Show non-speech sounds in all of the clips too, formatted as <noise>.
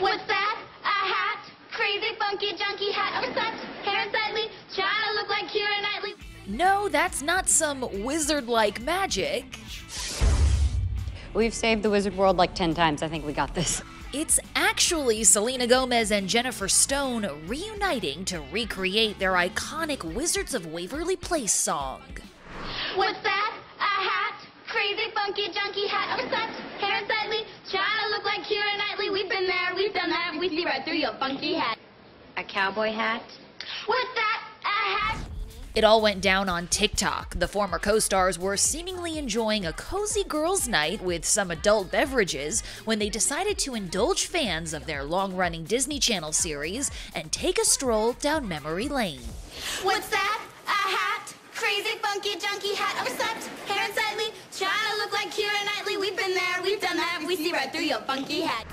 What's that? A hat? Crazy, funky, junky hat. Oh, Obsessed, hair unsightly, trying to look like Keira Knightley. No, that's not some wizard like magic. We've saved the wizard world like 10 times. I think we got this. It's actually Selena Gomez and Jennifer Stone reuniting to recreate their iconic Wizards of Waverly Place song. What's that? A hat? Crazy, funky, junky hat. Oh, Obsessed, hair We see right through your funky hat. A cowboy hat? What's that? A hat? It all went down on TikTok. The former co stars were seemingly enjoying a cozy girls' night with some adult beverages when they decided to indulge fans of their long running Disney Channel series and take a stroll down memory lane. What's that? A hat? Crazy, funky, junky hat. Obsessed, hair unsightly, trying to look like Keira Knightley. We've been there, we've done that. We see right through your funky hat.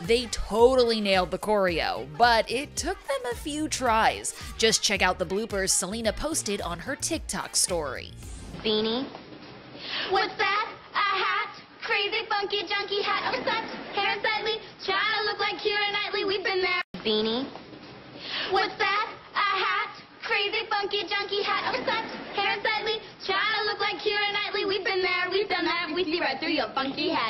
They totally nailed the choreo, but it took them a few tries. Just check out the bloopers Selena posted on her TikTok story. Beanie? What's that? A hat? Crazy, funky, junky hat. Oh, Obsessed, hair unsightly, trying to look like Keira Knightley. We've been there. Beanie? What's that? A hat? Crazy, funky, junky hat. Oh, Obsessed, hair unsightly, trying to look like Keira Knightley. We've been there, we've done that. We see right through your funky hat.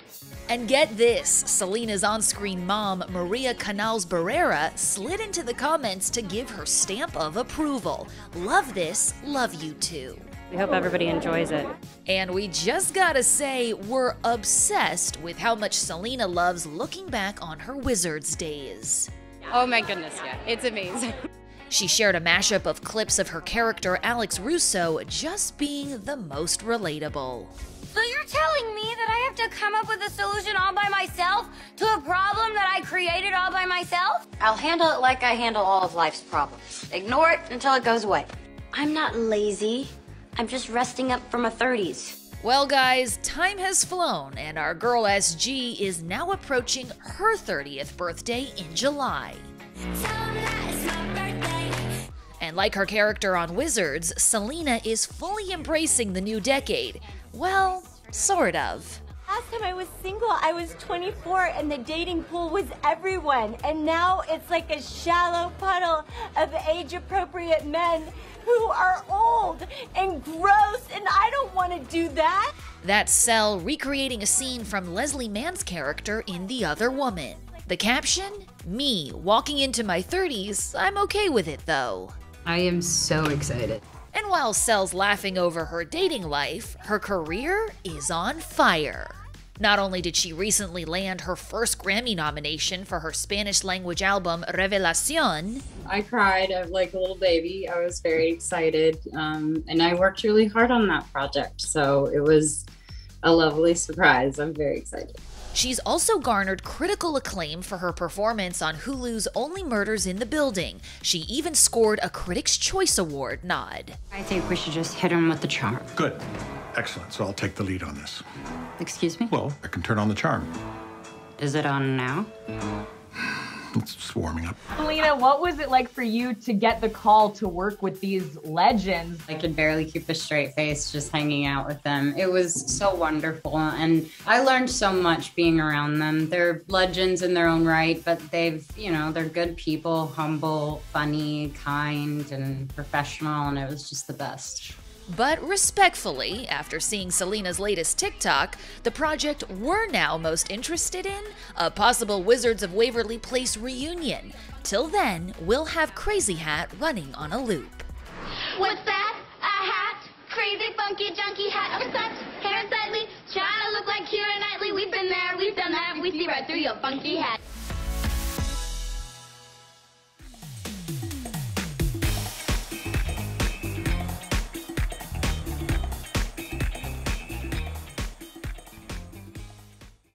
And get this Selena's on screen mom, Maria Canals Barrera, slid into the comments to give her stamp of approval. Love this, love you too. We hope everybody enjoys it. And we just gotta say, we're obsessed with how much Selena loves looking back on her Wizards days. Oh my goodness, yeah. It's amazing. <laughs> She shared a mashup of clips of her character Alex Russo just being the most relatable. So you're telling me that I have to come up with a solution all by myself to a problem that I created all by myself? I'll handle it like I handle all of life's problems. Ignore it until it goes away. I'm not lazy. I'm just resting up from my 30s. Well, guys, time has flown, and our girl SG is now approaching her 30th birthday in July. And like her character on Wizards, Selena is fully embracing the new decade. Well, sort of. Last time I was single, I was 24 and the dating pool was everyone. And now it's like a shallow puddle of age appropriate men who are old and gross, and I don't want to do that. That's Sel recreating a scene from Leslie Mann's character in The Other Woman. The caption? Me, walking into my 30s, I'm okay with it though. I am so excited. And while Sel's laughing over her dating life, her career is on fire. Not only did she recently land her first Grammy nomination for her Spanish language album Revelacion, I cried uh, like a little baby. I was very excited. Um, and I worked really hard on that project. So it was a lovely surprise. I'm very excited. She's also garnered critical acclaim for her performance on Hulu's Only Murders in the Building. She even scored a Critics' Choice Award nod. I think we should just hit him with the charm. Good. Excellent. So I'll take the lead on this. Excuse me? Well, I can turn on the charm. Is it on now? It's warming up. Selena, what was it like for you to get the call to work with these legends? I could barely keep a straight face just hanging out with them. It was so wonderful. And I learned so much being around them. They're legends in their own right, but they've, you know, they're good people, humble, funny, kind, and professional. And it was just the best. But respectfully, after seeing Selena's latest TikTok, the project we're now most interested in a possible Wizards of Waverly Place reunion. Till then, we'll have Crazy Hat running on a loop. What's that? A hat? Crazy, funky, junky hat. Obsessed, hair unsightly, trying to look like Keira Knightley. We've been there, we've done that. We see right through your funky hat.